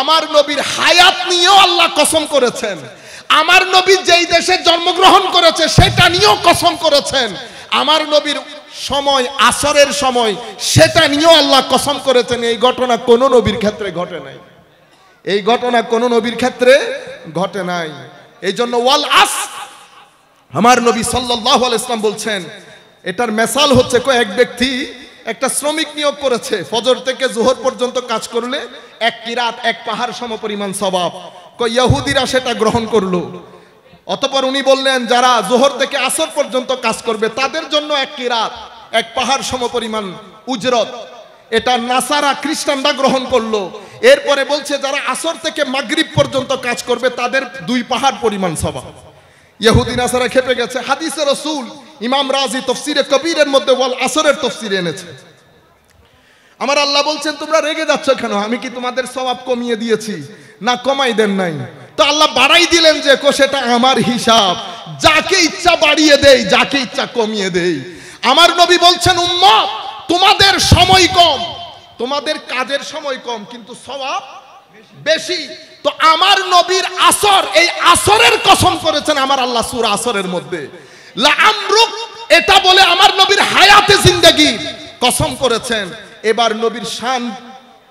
আমার নবীর হায়াত নিয়েও আল্লাহ কসম করেছেন। আমার নবী যেই দেশে জন্মগ্রহণ করেছে, সেটা নিয়েও কসম করেছেন। আমার নবীর সময়, আসরের সময়, সেটা নিয়েও আল্লাহ কসম করেছেন। এই ঘটনা কোনো নবীর ক্ষেত্রে ঘটে নাই। এই ঘটনা কোন নবীর ক্ষেত্রে ঘটে নাই। এই জন্য ওয়াল আস, আমার নবী সাল্লাহ ইসলাম বলছেন, এটার মেসাল হচ্ছে কয়েক ব্যক্তি একটা শ্রমিক নিয়োগ করেছে। ফজর থেকে জোহর পর্যন্ত কাজ করলে এক কিরাত, এক পাহাড় সম পরিমাণ স্বভাব। ইয়াহুদিরা সেটা গ্রহণ করল। অতপর উনি বললেন, যারা জোহর থেকে আসর পর্যন্ত কাজ করবে, তাদের জন্য এক কিরাত, এক পাহাড় সম পরিমাণ উজরত। এটা নাসারা খ্রিস্টানরা গ্রহণ করল। এরপরে বলছে, যারা আসর থেকে মাগরিব পর্যন্ত কাজ করবে, তাদের দুই পাহাড় পরিমাণ স্বভাব। ইহুদি নাসারা খেপে গেছে। হাদিসে রসুল ইমাম রাজি তফসিরে কবিরের মধ্যে ওয়াল আসরের তফসিরে এনেছে। আমার আল্লাহ বলছেন, তোমরা রেগে যাচ্ছ কেন? আমি কি তোমাদের স্বভাব কমিয়ে দিয়েছি? না, কমাই দেন নাই। তো আল্লাহ বাড়াই দিলেন যে সেটা আমার হিসাব। যাকে ইচ্ছা বাড়িয়ে দেই, যাকে ইচ্ছা কমিয়ে দেই। আমার নবী বলছেন, উম্মত, তোমাদের সময় কম। তোমাদের কাজের সময় কম, কিন্তু স্বভাব বেশি। তো আমার নবীর আসর, এই আসরের কসম করেছেন আমার আল্লাহ সুর আসরের মধ্যে। এটা বলে আমার নবীর হায়াতে জিন্দেগি কসম করেছেন। এবার নবীর শান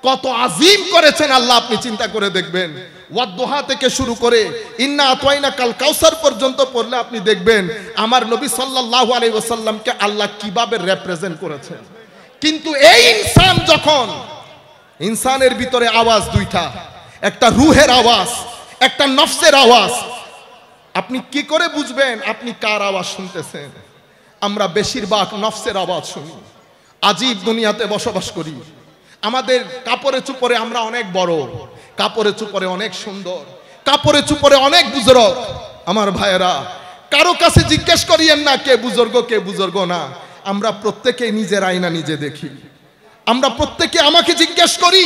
কত আজিম করেছেন আল্লাহ আপনি চিন্তা করে দেখবেন। ওয়াদ্দোহা থেকে শুরু করে ইন্না আতওয়াইনা কাল কাউসার পর্যন্ত পড়লে আপনি দেখবেন, আমার নবী সাল্লাল্লাহু আলাইহি ওয়াসাল্লামকে আল্লাহ কীভাবে রিপ্রেজেন্ট করেছেন। কিন্তু এই ইনসান যখন, ইনসানের ভিতরে আওয়াজ দুইটা, একটা রুহের আওয়াজ, একটা নফসের আওয়াজ, আপনি কি করে বুঝবেন আপনি কার আওয়াজ শুনতেছেন? আমরা বেশিরভাগ নফসের আওয়াজ শুনি। আজীব দুনিয়াতে বসবাস করি। আমাদের কাপড়ে চুপরে আমরা অনেক বড় কাপড়ে চুপরে অনেক সুন্দর কাপড়ে চুপরে অনেক বুজুর্গ। আমার ভাইয়েরা, কারও কাছে জিজ্ঞেস করিয়েন না কে বুজুর্গ কে বুজুর্গ না। আমরা প্রত্যেকে নিজের আয়না নিজে দেখি। আমরা প্রত্যেকে আমাকে জিজ্ঞেস করি,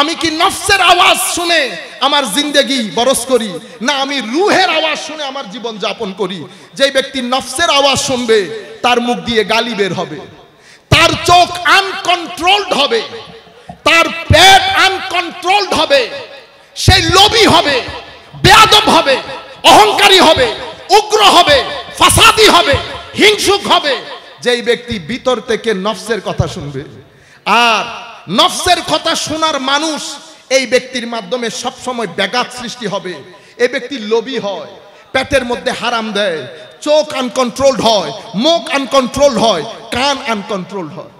আমি কি নফসের আওয়াজ শুনে আমার জিন্দেগি বরস করি? না, আমি রুহের আওয়াজ শুনে আমার জীবন যাপন করি। যে ব্যক্তি নফসের আওয়াজ শুনবে, তার মুখ দিয়ে গালি বের হবে। তার চোখ আনকন্ট্রোলড হবে, তার পেট আনকন্ট্রোলড হবে সেই লোভী হবে, বেয়াদব হবে, অহংকারী হবে, উগ্র হবে, ফাসাদি হবে, হিংসুক হবে। যেই ব্যক্তি ভিতর থেকে নফসের কথা শুনবে, আর নফসের কথা শোনার মানুষ এই ব্যক্তির মাধ্যমে সবসময় ব্যাঘাত সৃষ্টি হবে। এই ব্যক্তি লোভী হয়, পেটের মধ্যে হারাম দেয় চোখ আনকন্ট্রোলড হয়, মুখ আনকন্ট্রোলড হয়, কান আনকন্ট্রোলড হয়।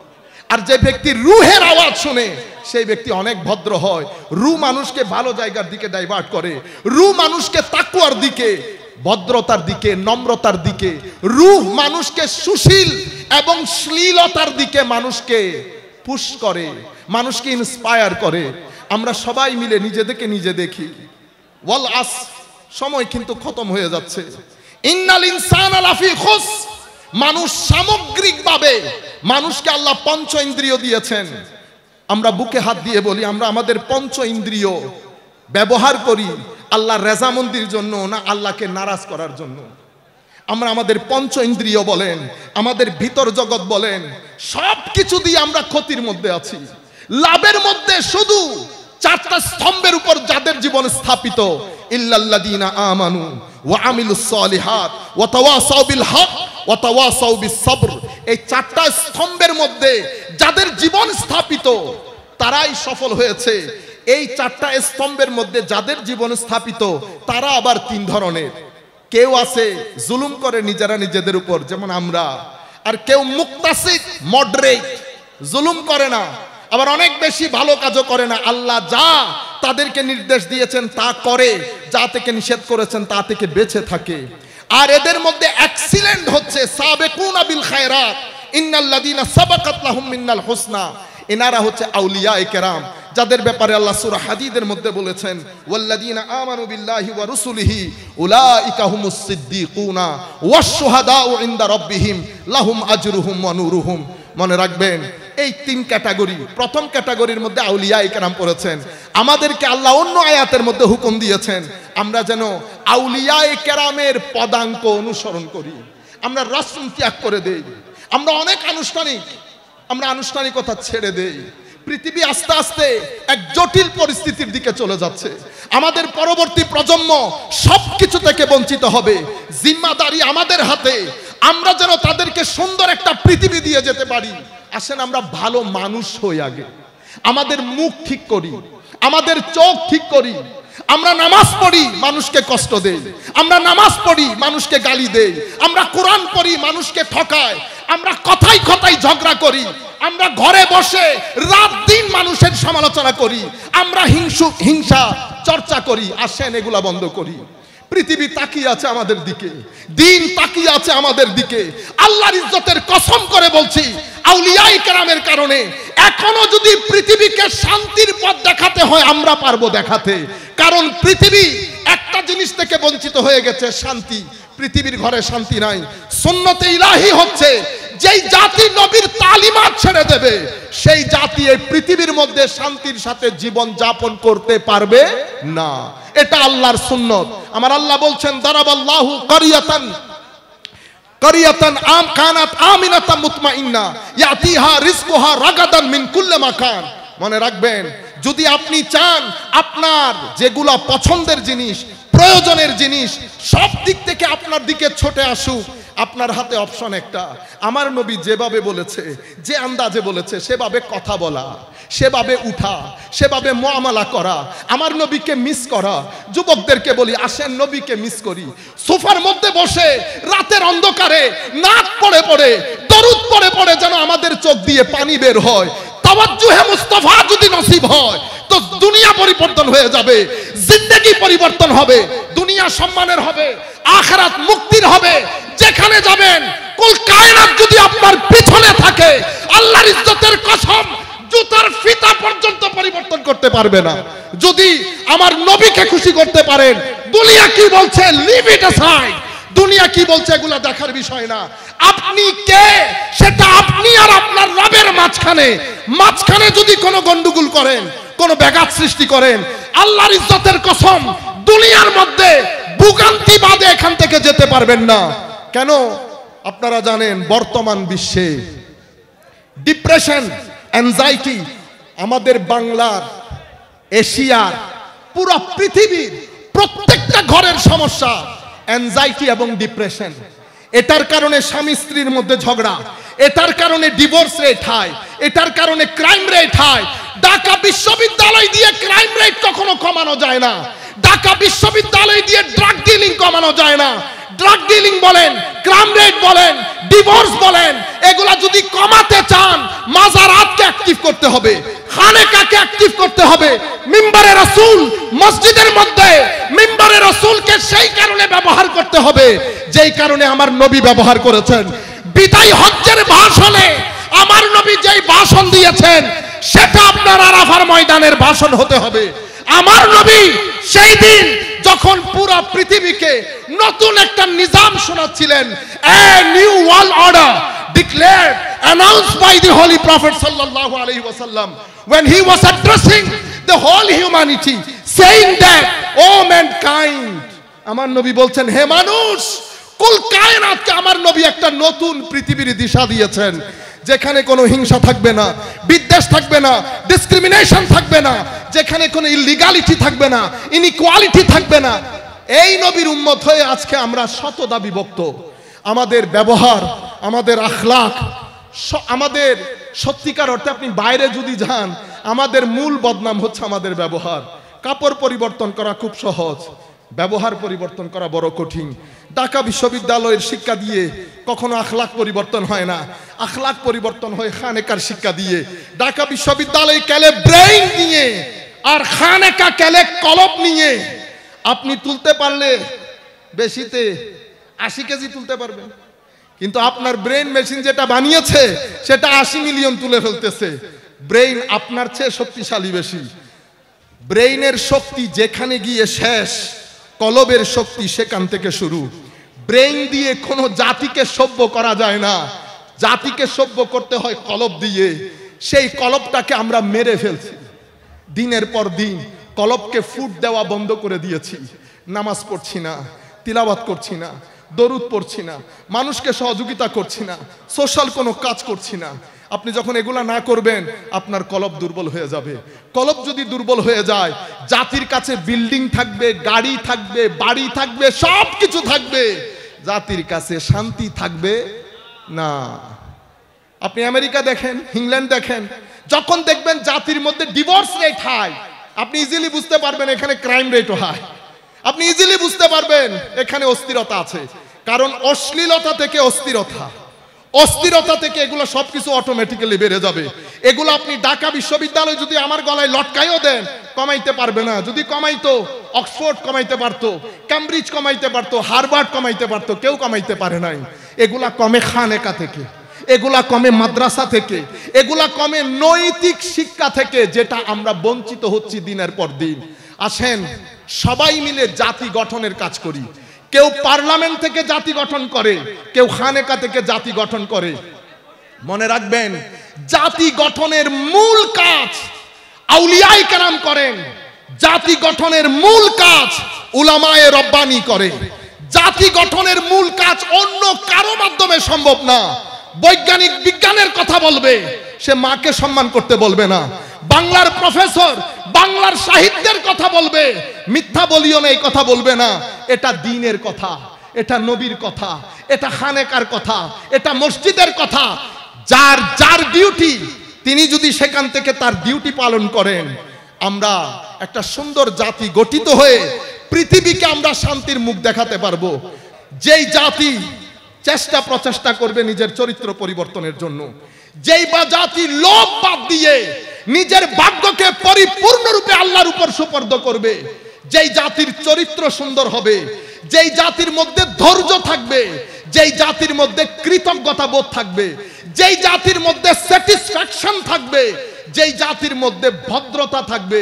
আর যে ব্যক্তি রুহের আওয়াজ শুনে, সেই ব্যক্তি অনেক ভদ্র হয়। রু মানুষকে ভালো জায়গার দিকে ডাইভার্ট করে। রু মানুষকে তাকুয়ার দিকে, ভদ্রতার দিকে, নম্রতার দিকে। রুহ মানুষকে সুশীল এবং শ্লীলতার দিকে মানুষকে পুশ করে, মানুষকে ইন্সপায়ার করে। আমরা সবাই মিলে নিজেদেরকে নিজে দেখি। ওয়াল আস, সময় কিন্তু খতম হয়ে যাচ্ছে। ইন্নাল ইনসান আলাফি মানুষ সামগ্রিকভাবে মানুষকে আল্লাহ পঞ্চ ইন্দ্রিয় দিয়েছেন। আমরা বুকে হাত দিয়ে বলি, আমরা আমাদের পঞ্চ ইন্দ্রিয় ব্যবহার করি আল্লাহ রেজামন্দির জন্য না আল্লাহকে নারাজ করার জন্য। আমরা আমাদের পঞ্চ ইন্দ্রিয় বলেন, আমাদের ভিতর জগৎ বলেন সব কিছু দিয়ে আমরা ক্ষতির মধ্যে আছি। লাভের মধ্যে শুধু চারটা স্তম্ভের উপর যাদের জীবন স্থাপিত আমানু ওয়া ওয়া ওয়া এই চারটা স্তম্ভের মধ্যে যাদের জীবন স্থাপিত, তারাই সফল হয়েছে। এই চারটা স্তম্ভের মধ্যে যাদের জীবন স্থাপিত, তারা আবার তিন ধরনের। কেউ আছে জুলুম করে নিজেরা নিজেদের উপর, যেমন আমরা। আর কেউ মুক্তাসিক মডরেট জুলুম করে না। আবার অনেক বেশি ভালো কাজও করে না। আল্লাহ যা তাদেরকে নির্দেশ দিয়েছেন, তা করে, যা থেকে নিষেধ করেছেন, তা থেকে বেঁচে থাকে। আর এদের মধ্যে অ্যাক্সিলেন্ট হচ্ছে, সাবেকুন লাহুম মিন্নাল হুসনা। এনারা হচ্ছে আউলিয়া কেরাম, যাদের ব্যাপারে আল্লাহ সূরা হাদিদের মধ্যে বলেছেন, ওয়াল্লাযীনা আমানু বিল্লাহি ওয়া রুসুলিহি, উলাইকা হুমুস সিদ্দিকুনা ওয়াশ শুহাদাউ ইনদা রাব্বিহিম, লাহুম আজরুহুম ওয়া নুরুহুম। মনে রাখবেন, এই তিন ক্যাটাগরি, প্রথম ক্যাটাগরির মধ্যে আউলিয়া কেরাম পড়েছেন। আমাদেরকে আল্লাহ অন্য আয়াতের মধ্যে হুকুম দিয়েছেন, আমরা যেন আউলিয়ায় কেরামের পদাঙ্ক অনুসরণ করি। আমরা রসম ত্যাগ করে দেই। আমরা অনেক আনুষ্ঠানিক, আমরা আনুষ্ঠানিকতা ছেড়ে দেই। পৃথিবী আস্তে আস্তে এক জটিল পরিস্থিতির দিকে চলে যাচ্ছে। আমাদের পরবর্তী প্রজন্ম সবকিছু থেকে বঞ্চিত হবে। জিম্মাদারি আমাদের হাতে। আমরা যেন তাদেরকে সুন্দর একটা পৃথিবী দিয়ে যেতে পারি। আসেন আমরা ভালো মানুষ হই আগে। আমাদের মুখ ঠিক করি। আমাদের চোখ ঠিক করি। আমরা নামাজ পড়ি, মানুষকে কষ্ট দেই। আমরা নামাজ পড়ি, মানুষকে গালি দেই। আমরা কোরআন পড়ি, মানুষকে ঠকায় আমরা কথাই কথাই ঝগড়া করি। আমরা ঘরে বসে রাত দিন মানুষের সমালোচনা করি। আমরা হিংসু হিংসা চর্চা করি আসেন এগুলা বন্ধ করি। পৃথিবী তাকিয়ে আছে আমাদের দিকে, দিন তাকিয়ে আছে আমাদের দিকে। আল্লাহর ইজ্জতের কসম করে বলছি, আউলিয়াই কেরামের কারণে এখনও যদি পৃথিবীকে শান্তির পথ দেখাতে হয়, আমরা পারব দেখাতে। কারণ পৃথিবী একটা জিনিস থেকে বঞ্চিত হয়ে গেছে, শান্তি। পৃথিবীর ঘরে শান্তি নাই। সুন্নতে ইলাহি হচ্ছে যেই জাতি নবীর তালিমাত ছেড়ে দেবে, সেই জাতি এই পৃথিবীর মধ্যে শান্তির সাথে জীবন যাপন করতে পারবে না। এটা আল্লাহর সুন্নত। আমার আল্লাহ বলছেন, দারাবাল্লাহু কারিয়াতান কারিয়াতান আম, কানাত মুতমাইন্না, ইয়াতিহা রাগাদান মিন কুল্লি মাকান। মনে রাখবেন, যদি আপনি চান আপনার যেগুলা পছন্দের জিনিস, প্রয়োজনের জিনিস, সব দিক থেকে আপনার দিকে ছোটে আসুক আপনার হাতে অপশন একটা। আমার নবী যেভাবে বলেছে, যে আন্দাজে বলেছে, সেভাবে কথা বলা, সেভাবে উঠা, সেভাবে মোয়ামলা করা, আমার নবীকে মিস করা। যুবকদেরকে বলি, আসেন নবীকে মিস করি। সোফার মধ্যে বসে, রাতের অন্ধকারে, নাক পড়ে পড়ে, দরুদ পড়ে পড়ে যেন আমাদের চোখ দিয়ে পানি বের হয়। যদি নসিব হয়, তো দুনিয়া পরিবর্তন হয়ে যাবে, জিন্দেগি পরিবর্তন হবে। দুনিয়া সম্মানের হবে, আখরাত মুক্তির হবে। যেখানে যাবেন, কুল কায়নাত যদি আপনার পিছনে থাকে, আল্লাহর ইজ্জতের কসম, জুতার ফিতা পর্যন্ত পরিবর্তন করতে পারবে না। যদি আমার নবীকে খুশি করতে পারেন, দুনিয়া কি বলছে? লিভ ইট অ্যাসাইড দুনিয়া কি বলছে এগুলা দেখার বিষয় না। আপনি কে? সেটা আপনি আর আপনার রবের মাঝখানে। মাঝখানে যদি কোনো গন্ডগোল করেন কোনো ব্যাঘাত সৃষ্টি করেন। আল্লাহর ইজ্জতের কসম, দুনিয়ার মধ্যে ভুগান্তি বাদে এখান থেকে যেতে পারবেন না। কেন? আপনারা জানেন, বর্তমান বিশ্বে ডিপ্রেশন অ্যাংজাইটি আমাদের বাংলার, এশিয়ার, পুরো পৃথিবীর প্রত্যেকটা ঘরের সমস্যা অ্যাংজাইটি এবং ডিপ্রেশন এটার কারণে স্বামী স্ত্রীর মধ্যে ঝগড়া, এটার কারণে ডিভোর্স রেট হয় এটার কারণে ক্রাইম রেট হয় ঢাকা বিশ্ববিদ্যালয় দিয়ে ক্রাইম রেট কখনো কমানো যায় না। ঢাকা বিশ্ববিদ্যালয় দিয়ে ড্রাগ ডিলিং কমানো যায় না। ড্রাগ ডিলিং বলেন ক্রাইম রেট বলেন ডিভোর্স বলেন, এগুলা যদি কমাতে চান মাজারাতকে অ্যাক্টিভ করতে হবে, খানেকাকে অ্যাক্টিভ করতে হবে। মিম্বারে রাসূল, মসজিদের মধ্যে মিম্বারে রাসূলকে সেই কারণে ব্যবহার করতে হবে, যেই কারণে আমার নবী ব্যবহার করেছেন। বিদায় হজ্জের ভাষণে আমার নবী যেই ভাষণ দিয়েছেন, সেটা আপনার আরাফার ময়দানের ভাষণ হতে হবে। আমার নবী সেই দিন যখন পুরো পৃথিবীকে নতুন একটা নিজাম শোনাচ্ছিলেন, a new world order declared announced by the holy prophet sallallahu alaihi wasallam when he was addressing the whole humanity, saying that oh mankind, আমার নবী বলছেন, হে মানুষ, কুল কায়নাতকে আমার নবী একটা নতুন পৃথিবীর দিশা দিয়েছেন। যেখানে কোনো হিংসা থাকবে না, বিদ্বেষ থাকবে না ডিসক্রিমিনেশন থাকবে না, যেখানে কোনো ইলিগালিটি থাকবে না ইনইকুয়ালিটি থাকবে না, এই নবীর উম্মত হয়ে আজকে আমরা শতদা বিভক্ত। আমাদের ব্যবহার, আমাদের আখলাক আমাদের সত্যিকার অর্থে আপনি বাইরে যদি যান, আমাদের মূল বদনাম হচ্ছে আমাদের ব্যবহার। কাপড় পরিবর্তন করা খুব সহজ। ব্যবহার পরিবর্তন করা বড় কঠিন। ঢাকা বিশ্ববিদ্যালয়ের শিক্ষা দিয়ে কখনো আখলাক পরিবর্তন হয় না। আখলাক পরিবর্তন হয় খানেকার শিক্ষা দিয়ে। ঢাকা বিশ্ববিদ্যালয় ক্যালে ব্রেইন নিয়ে আর খানেকা ক্যালে কলপ নিয়ে আপনি তুলতে পারলে বেশিতে আশি কেজি তুলতে পারবেন। কিন্তু আপনার ব্রেইন মেশিন যেটা বানিয়েছে, সেটা আশি মিলিয়ন তুলে ফেলতেছে। ব্রেইন আপনার চেয়ে শক্তিশালী বেশি। ব্রেইনের শক্তি যেখানে গিয়ে শেষ কলবের শক্তি সেখান থেকে শুরু। ব্রেন দিয়ে কোনো জাতিকে সভ্য করা যায় না। জাতিকে সভ্য করতে হয় কলব দিয়ে। সেই কলবটাকে আমরা মেরে ফেলছি। দিনের পর দিন কলবকে ফুট দেওয়া বন্ধ করে দিয়েছি। নামাজ পড়ছি না তিলাবাত করছি না, দরুদ পড়ছি না, মানুষকে সহযোগিতা করছি না, সোশ্যাল কোনো কাজ করছি না। আপনি যখন এগুলা না করবেন, আপনার কলব দুর্বল হয়ে যাবে। কলব যদি দুর্বল হয়ে যায়, জাতির কাছে বিল্ডিং থাকবে, গাড়ি থাকবে, বাড়ি থাকবে সব কিছু থাকবে। জাতির কাছে শান্তি থাকবে না। আপনি আমেরিকা দেখেন, ইংল্যান্ড দেখেন, যখন দেখবেন জাতির মধ্যে ডিভোর্স রেট হাই আপনি ইজিলি বুঝতে পারবেন এখানে ক্রাইম রেটও হাই আপনি ইজিলি বুঝতে পারবেন, এখানে অস্থিরতা আছে। কারণ অশ্লীলতা থেকে অস্থিরতা। অস্থিরতা থেকে এগুলো সবকিছু অটোমেটিক্যালি বেড়ে যাবে। এগুলো আপনি ঢাকা বিশ্ববিদ্যালয় যদি আমার গলায় লটকাইও দেন, কমাইতে পারবে না। যদি কমাইতো, অক্সফোর্ড কমাইতে পারতো ক্যামব্রিজ কমাইতে পারতো হারবার্ড কমাইতে পারতো, কেউ কমাইতে পারে নাই। এগুলা কমে খানেকা থেকে, এগুলা কমে মাদ্রাসা থেকে, এগুলা কমে নৈতিক শিক্ষা থেকে যেটা আমরা বঞ্চিত হচ্ছি দিনের পর দিন। আসেন, সবাই মিলে জাতি গঠনের কাজ করি। কেউ পার্লামেন্ট থেকে জাতি গঠন করে, কেউ খানেকা থেকে জাতি গঠন করে। মনে রাখবেন, জাতি গঠনের মূল কাজ আউলিয়াই কেরাম করেন, জাতি গঠনের মূল কাজ উলামায়ে রব্বানি করে। জাতি গঠনের মূল কাজ অন্য কারও মাধ্যমে সম্ভব না। বৈজ্ঞানিক বিজ্ঞানের কথা বলবে, সে মাকে সম্মান করতে বলবে না। বাংলার প্রফেসর, বাংলার সাহিত্যের কথা বলবে। মিথ্যা বলিও না, এই কথা বলবে না। এটা দিনের কথা, এটা নবীর কথা, এটা খানেকার কথা, এটা মসজিদের কথা। যার যার ডিউটি তিনি যদি সেখান থেকে তার ডিউটি পালন করেন, আমরা একটা সুন্দর জাতি গঠিত হয়ে পৃথিবীকে আমরা শান্তির মুখ দেখাতে পারব। যেই জাতি চেষ্টা প্রচেষ্টা করবে নিজের চরিত্র পরিবর্তনের জন্য। যেই বা জাতি লোভ বাদ দিয়ে নিজের ভাগ্যকে পরিপূর্ণরূপে আল্লাহর উপর সুপর্দ করবে। যেই জাতির চরিত্র সুন্দর হবে, যেই জাতির মধ্যে ধৈর্য থাকবে, যেই জাতির মধ্যে কৃতজ্ঞতা বোধ থাকবে, যেই জাতির মধ্যে স্যাটিসফ্যাকশন থাকবে, যেই জাতির মধ্যে ভদ্রতা থাকবে,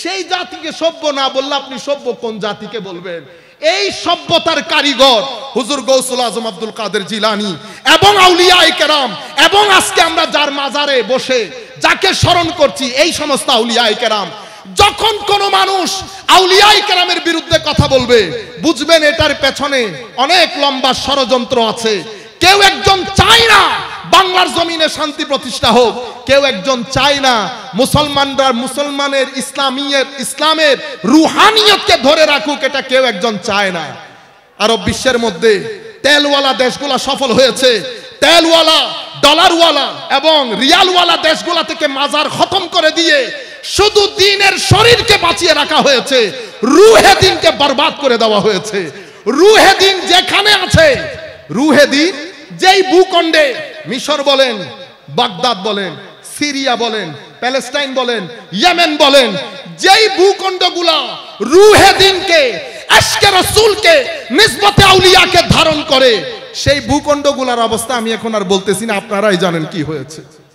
সেই জাতিকে সভ্য না বললে আপনি সভ্য কোন জাতিকে বলবেন? এই সভ্যতার কারিগর হুজুর গৌসুল আজম আব্দুল কাদের জিলানি এবং আউলিয়া কেরাম এবং আজকে আমরা যার মাজারে বসে যাকে স্মরণ করছি, এই সমস্ত আউলিয়া কেরাম। যখন কোন মানুষ আউলিয়াই কেরামের বিরুদ্ধে কথা বলবে, বুঝবেন এটার পেছনে অনেক লম্বা ষড়যন্ত্র আছে। কেউ একজন চায় না বাংলার জমিনে শান্তি প্রতিষ্ঠা হোক। কেউ একজন চায় না মুসলমানরা মুসলমানের ইসলামিয়ের, ইসলামের রুহানিয়তকে ধরে রাখুক, এটা কেউ একজন চায় না। আরব বিশ্বের মধ্যে তেলওয়ালা দেশগুলা সফল হয়েছে। তেলওয়ালা, ডলারওয়ালা এবং রিয়ালওয়ালা দেশগুলা থেকে মাজার খতম করে দিয়ে শুধু দিনের শরীরকে বাঁচিয়ে রাখা হয়েছে। রুহে দিনকে বরবাদ করে দেওয়া হয়েছে। রুহে দিন যেখানে আছে, রুহে দিন যেই ভূখণ্ডে মিশর বলেন, বাগদাদ বলেন, সিরিয়া বলেন, প্যালেস্টাইন বলেন, ইয়েমেন বলেন, যেই ভূখণ্ডগুলা রুহে দিনকে, আজকে রসুলকে, নিসবতে আউলিয়াকে ধারণ করে, সেই ভূখণ্ডগুলার অবস্থা আমি এখন আর বলতেছি না, আপনারাই জানেন কি হয়েছে।